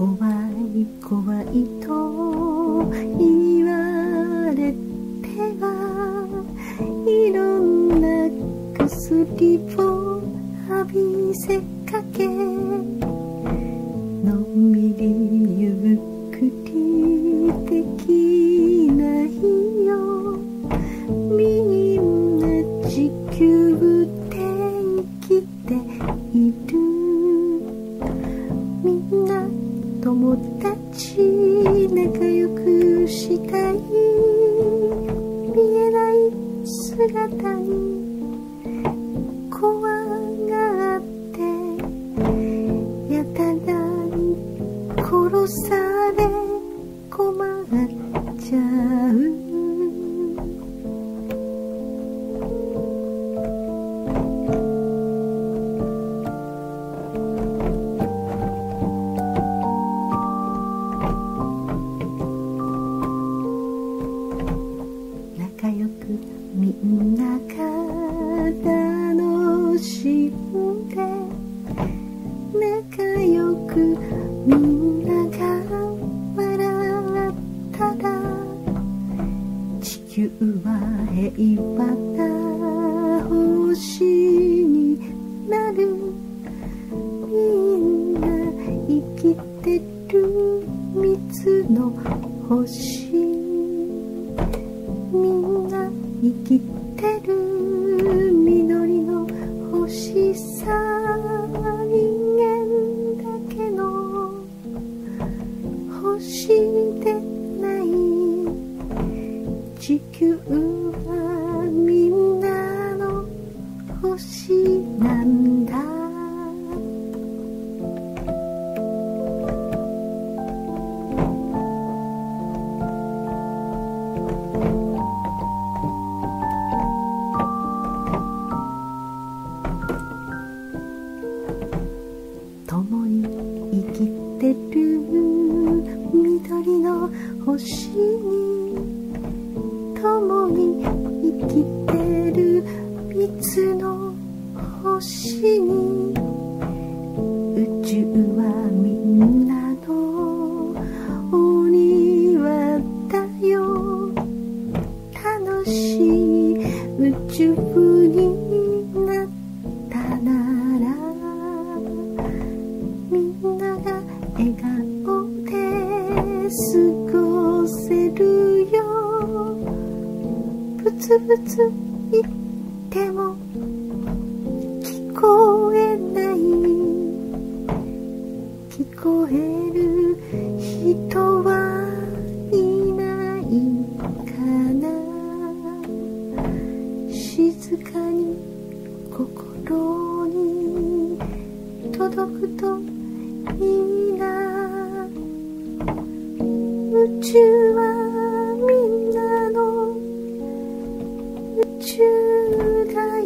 怖い怖いと言われてはいろんな薬を浴びせかけのんびりゆっくりできないよ。友達仲良くしたい見えない姿に怖がってやたらに殺され中田のんで仲良くみんなが笑ったら地球は平和な星になる。みんな生きてる。蜜の星。生きてる緑の星さ人間だけの星でない地球はみんなの星る緑の星に共に生きてる三つの星に過ごせる。よブツブツ言っても聞こえない聞こえる。人はいないかな。静かに心に届くといいな。宙はみんなの宇宙が